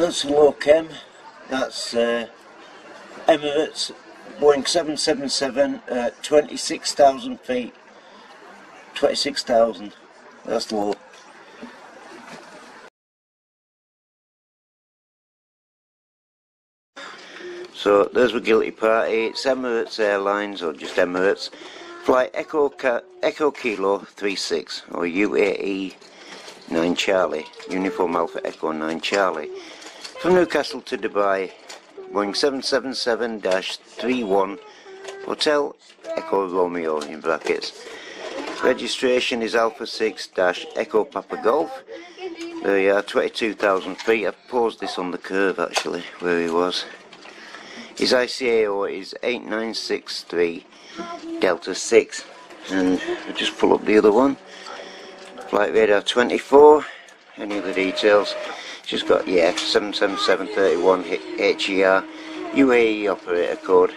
That's the low chem. That's uh, Emirates Boeing 777 uh, 26,000 feet. 26,000. That's low. So there's the guilty party. It's Emirates Airlines or just Emirates. Flight Echo Echo Kilo 36 or UAE 9 Charlie. Uniform Alpha Echo 9 Charlie. From Newcastle to Dubai. Boeing 777-31 Hotel Echo Romeo in brackets. Registration is Alpha 6 Echo Papa Golf. There are, uh, 22,000 feet. I've paused this on the curve actually, where he was. His ICAO is 8963 Delta 6. And I'll just pull up the other one. Flight radar 24. Any other details? Just got, yeah, 77731 HER UAE operator code